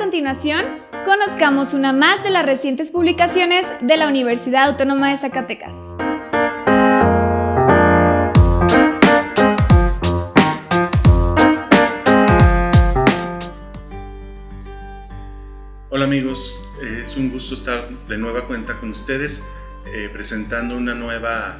continuación, conozcamos una más de las recientes publicaciones de la Universidad Autónoma de Zacatecas. Hola amigos, es un gusto estar de nueva cuenta con ustedes eh, presentando una nueva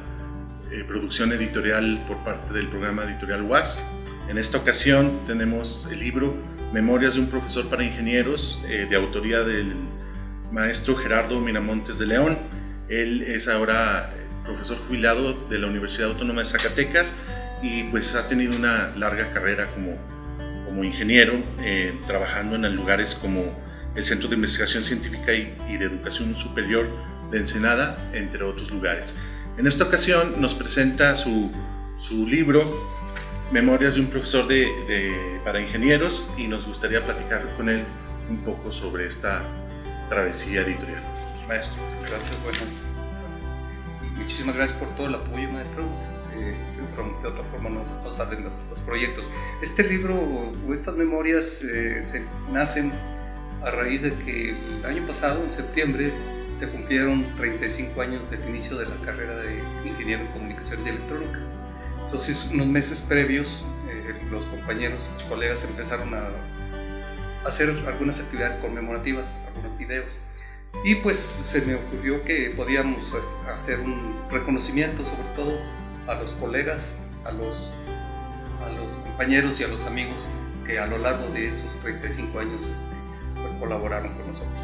eh, producción editorial por parte del programa editorial UAS. En esta ocasión tenemos el libro Memorias de un profesor para ingenieros eh, de autoría del maestro Gerardo Miramontes de León. Él es ahora profesor jubilado de la Universidad Autónoma de Zacatecas y pues ha tenido una larga carrera como, como ingeniero, trabajando en lugares como el Centro de Investigación Científica y, de Educación Superior de Ensenada, entre otros lugares. En esta ocasión nos presenta su, su libro Memorias de un profesor de, para ingenieros y nos gustaría platicar con él un poco sobre esta travesía editorial. Maestro. Gracias, buenas Muchísimas gracias por todo el apoyo, maestro. Eh, de otra forma no, salen los, los, proyectos. Este libro o estas memorias eh, se nacen a raíz de que el año pasado, en septiembre, se cumplieron 35 años del inicio de la carrera de ingeniero en comunicaciones y electrónica. Entonces, unos meses previos, eh, los compañeros, los colegas empezaron a hacer algunas actividades conmemorativas, algunos videos. Y pues se me ocurrió que podíamos hacer un reconocimiento sobre todo a los colegas, a los, a los compañeros y a los amigos que a lo largo de esos 35 años este, pues colaboraron con nosotros.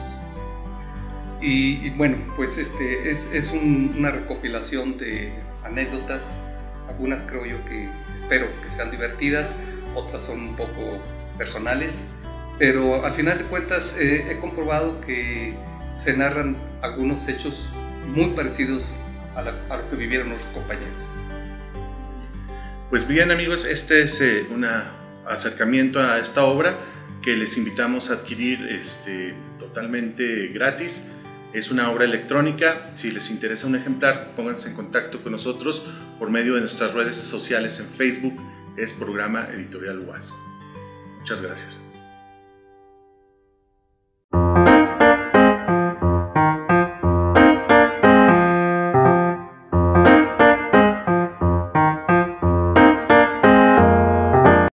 Y, bueno, pues este es, es una recopilación de anécdotas, algunas creo yo que espero que sean divertidas, otras son un poco personales, pero al final de cuentas eh, he comprobado que se narran algunos hechos muy parecidos a, lo que vivieron nuestros compañeros. Pues bien amigos, este es eh, un acercamiento a esta obra que les invitamos a adquirir este, totalmente gratis. Es una obra electrónica. Si les interesa un ejemplar, pónganse en contacto con nosotros por medio de nuestras redes sociales en Facebook. Es programa editorial UAS. Muchas gracias.